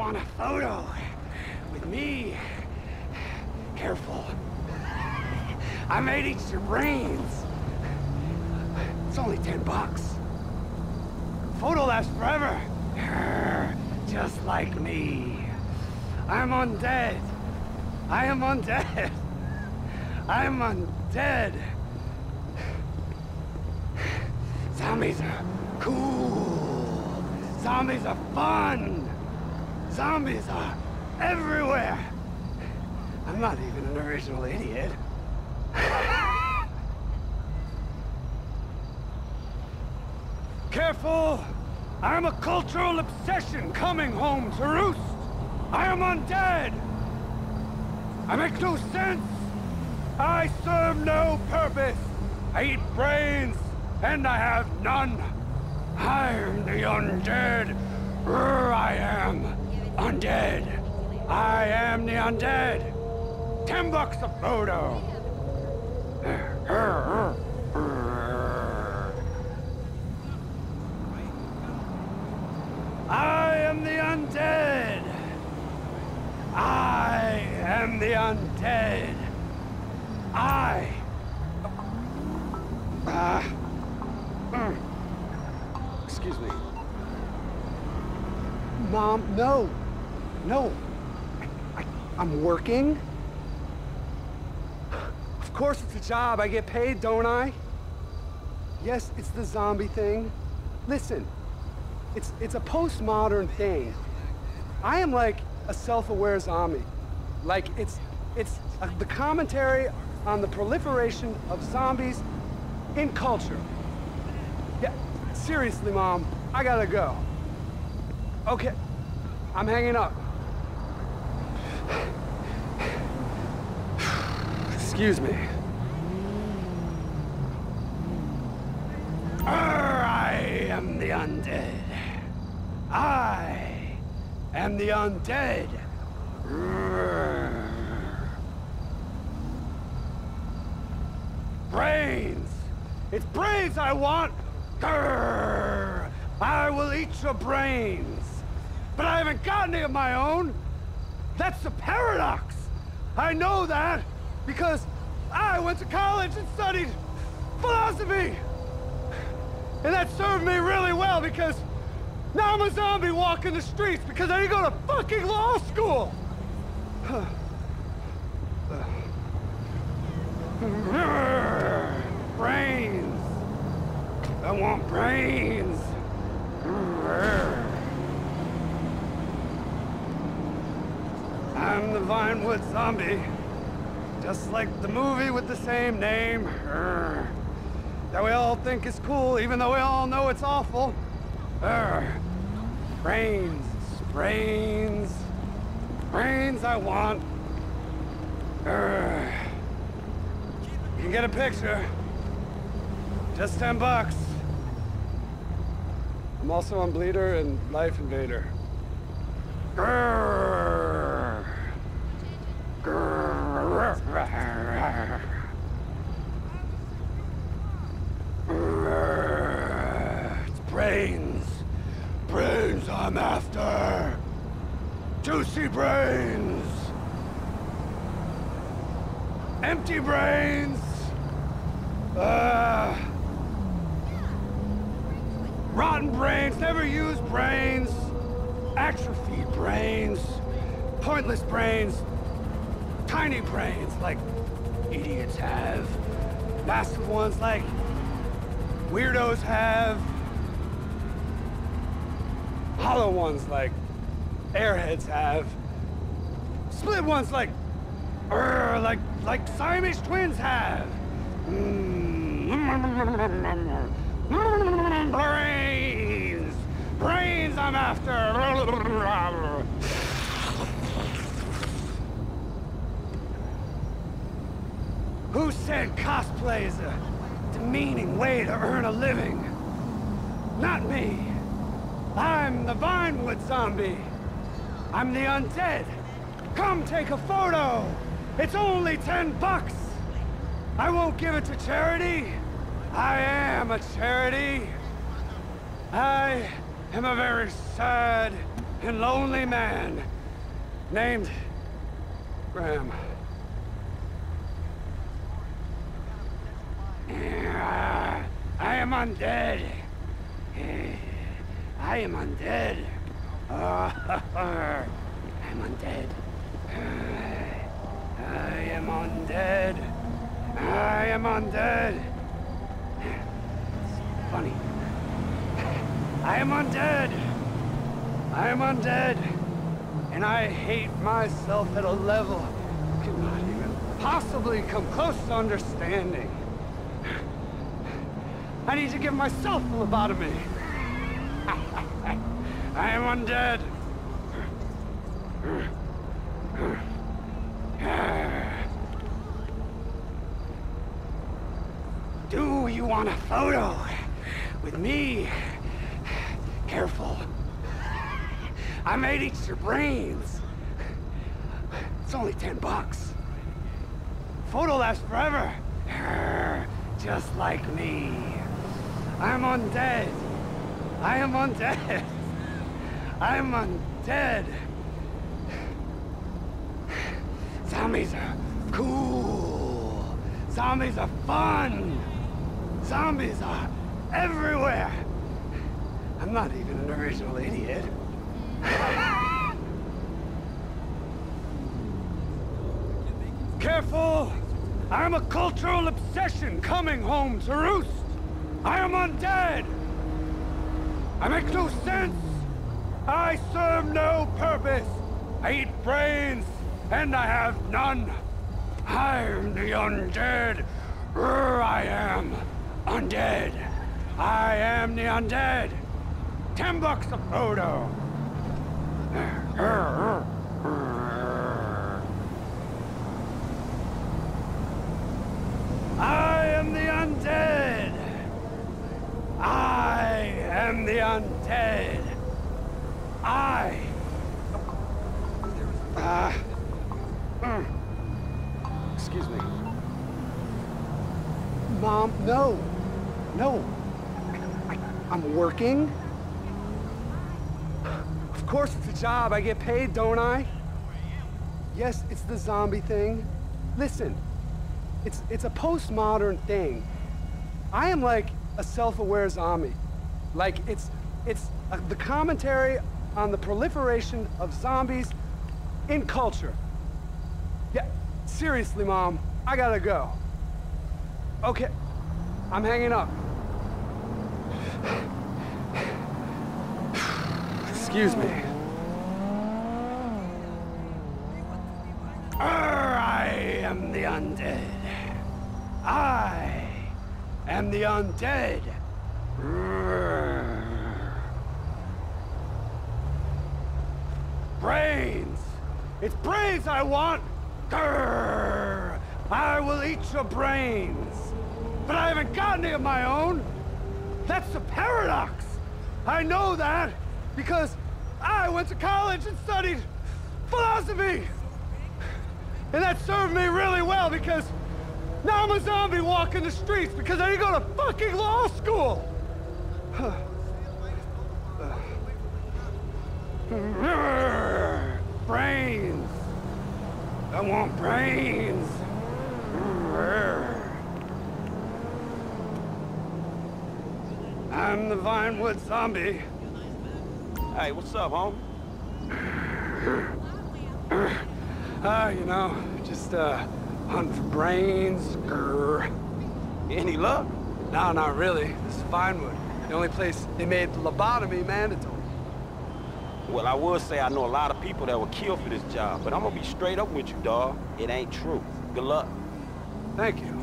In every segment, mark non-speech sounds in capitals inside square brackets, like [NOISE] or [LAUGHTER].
want a photo with me? Careful. I made eat your brains. It's only ten bucks. Photo lasts forever. [LAUGHS] Just like me. I'm undead. I am undead. [LAUGHS] I am undead. Zombies are cool. Zombies are fun. Zombies are everywhere. I'm not even an original idiot. [LAUGHS] Careful! I'm a cultural obsession coming home to roost. I am undead. I make no sense. I serve no purpose. I eat brains, and I have none. I am the undead. Brr, I am undead. I am the undead. Ten bucks a photo. I am the undead. I am the undead. I. Mm. Excuse me. Mom, no. No. I, I'm working. Of course it's a job. I get paid, don't I? Yes, it's the zombie thing. Listen, it's, it's a postmodern thing. I am like a self-aware zombie. Like it's, it's a, the commentary on the proliferation of zombies in culture. Yeah, seriously, Mom, I gotta go. Okay, I'm hanging up. Excuse me. Arr, I am the undead. I am the undead. Brains! It's brains I want! Grrr. I will eat your brains! But I haven't got any of my own! That's the paradox! I know that because I went to college and studied philosophy! And that served me really well because now I'm a zombie walking the streets because I didn't go to fucking law school! [SIGHS] brains! I want brains! I'm the Vinewood zombie. Just like the movie with the same name. That we all think is cool, even though we all know it's awful. Brains, brains, brains I want. Urgh. You can get a picture. Just 10 bucks. I'm also on Bleeter and Life Invader. It's brains. Brains I'm after. Juicy brains. Empty brains. Uh, rotten brains, never used brains, atrophied brains, pointless brains, tiny brains like idiots have, massive ones like weirdos have, hollow ones like airheads have, split ones like, uh, like, like Siamese twins have. [LAUGHS] Brains! Brains I'm after! [LAUGHS] Who said cosplay is a demeaning way to earn a living? Not me. I'm the Vinewood zombie. I'm the undead. Come take a photo. It's only ten bucks. I won't give it to charity. I am a charity. I am a very sad and lonely man named Graham. I am undead. Eh, I am undead. [LAUGHS] I'm undead. Eh, I am undead. I am undead. It's funny. I am undead. I am undead. And I hate myself at a level I cannot even possibly come close to understanding. I need to give myself a lobotomy. [LAUGHS] I am undead. Do you want a photo with me? Careful. I made eat your brains. It's only ten bucks. Photo lasts forever. Just like me. I'm undead. I am undead. I'm undead. Zombies are cool. Zombies are fun. Zombies are everywhere. I'm not even an original idiot. Careful! I'm a cultural obsession coming home to roost! I am undead! I make no sense! I serve no purpose! I eat brains, and I have none! I'm the undead! I am undead! I am the undead! Ten bucks a photo! I am the undead! I am the undead! I... Uh, excuse me. Mom, no! No! I'm working. Of course it's a job. I get paid, don't I? Yes, it's the zombie thing. Listen, it's, it's a postmodern thing. I am like a self-aware zombie. Like, it's, it's a, the commentary on the proliferation of zombies in culture. Yeah, seriously, Mom, I gotta go. Okay, I'm hanging up. Excuse me. I am the undead. I am the undead. Brains! I want! Grrr! I will eat your brains! But I haven't got any of my own! That's the paradox! I know that because I went to college and studied philosophy! And that served me really well because now I'm a zombie walking the streets because I didn't go to fucking law school! [SIGHS] brains! I want brains! I'm the Vinewood zombie. Hey, what's up, home? Uh, you know, just, uh, hunting for brains. Any luck? No, not really. This is Vinewood. The only place they made lobotomy mandatory. Well, I would say I know a lot of people that were killed for this job, but I'm gonna be straight up with you, dawg. It ain't true. Good luck. Thank you.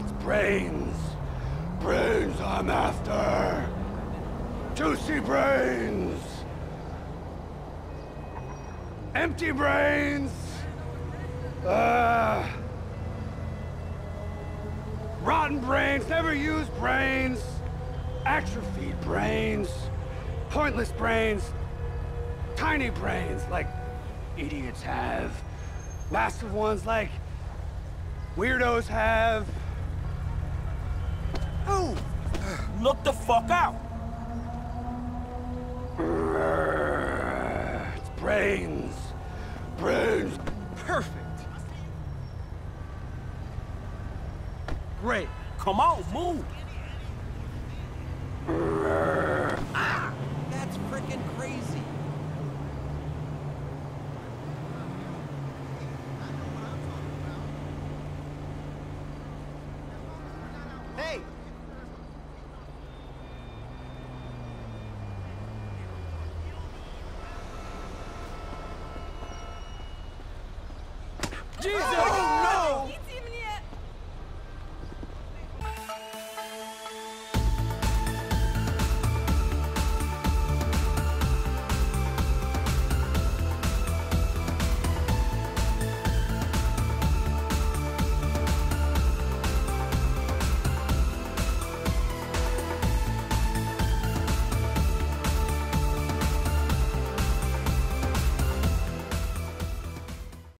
It's brains. Brains I'm after. Juicy brains. Empty brains. Uh, rotten brains, never used brains. Atrophied brains. Pointless brains. Tiny brains like idiots have. Massive ones like weirdos have. Ooh! Look the fuck out! It's brains. Brains. Perfect. Great. Come on, move! That's freaking crazy. Hey! Jesus!